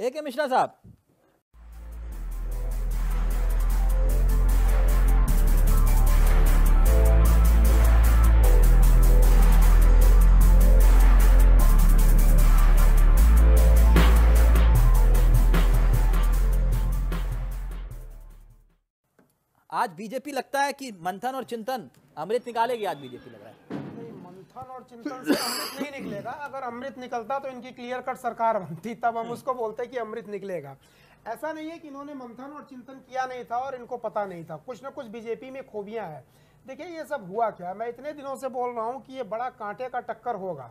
ए के मिश्रा साहब। आज बीजेपी लगता है कि मंथन और चिंतन अमृत निकालेगी, आज बीजेपी लग रहा है। मंथन और चिंतन से अमृत नहीं निकलेगा। अगर अमृत निकलता तो इनकी क्लियर कट सरकार बनती। तब हम उसको बोलते कि अमृत निकलेगा। ऐसा नहीं है कि इन्होंने मंथन और चिंतन किया नहीं था और इनको पता नहीं था। कुछ ना कुछ बीजेपी में खूबियाँ हैं। देखिए ये सब हुआ क्या? मैं इतने दिनों से बोल रहा हूँ कि ये बड़ा कांटे का टक्कर होगा।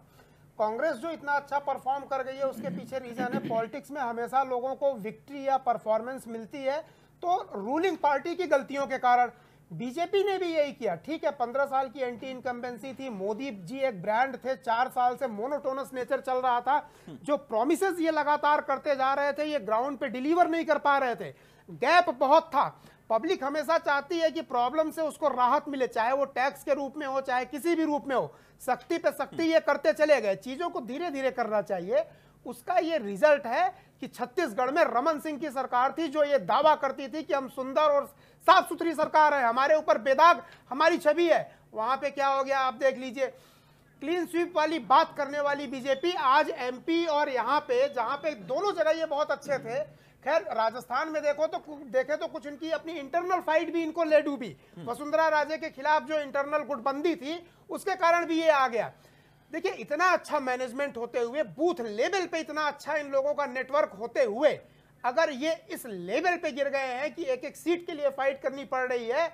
कांग्रेस जो इतना अच्छा परफॉर्म कर गई है उसके पीछे रीजन है। पॉलिटिक्स में हमेशा लोगों को विक्ट्री या परफॉर्मेंस मिलती है। तो रूलिंग पार्टी की गलतियों के कारण बीजेपी ने भी यही किया। ठीक है, पंद्रह साल की एंटी इनकम्बेंसी थी। मोदी जी एक ब्रांड थे, चार साल से मोनोटोनस नेचर चल रहा था। जो प्रोमिस ये लगातार करते जा रहे थे, ये ग्राउंड पे डिलीवर नहीं कर पा रहे थे। गैप बहुत था। पब्लिक हमेशा चाहती है कि प्रॉब्लम से उसको राहत मिले, चाहे वो टैक्स के रूप में हो, चाहे किसी भी रूप में हो। सख्ती पे सख्ती ये करते चले गए। चीज़ों को धीरे धीरे करना चाहिए। उसका ये रिज़ल्ट है कि छत्तीसगढ़ में रमन सिंह की सरकार थी जो ये दावा करती थी कि हम सुंदर और साफ़ सुथरी सरकार है हमारे ऊपर बेदाग हमारी छवि है। वहाँ पे क्या हो गया आप देख लीजिए। क्लीन स्वीप वाली बात करने वाली बीजेपी आज एमपी और यहाँ पे जहाँ पे दोनों जगह ये बहुत अच्छे थे। खैर राजस्थान में देखो तो देखे तो कुछ इनकी अपनी इंटरनल फाइट भी इनको ले डूबी। वसुंधरा राजे के खिलाफ जो इंटरनल गुटबंदी थी उसके कारण भी ये आ गया। देखिए, इतना अच्छा मैनेजमेंट होते हुए बूथ लेवल पे इतना अच्छा इन लोगों का नेटवर्क होते हुए, अगर ये इस लेवल पे गिर गए हैं कि एक एक सीट के लिए फाइट करनी पड़ रही है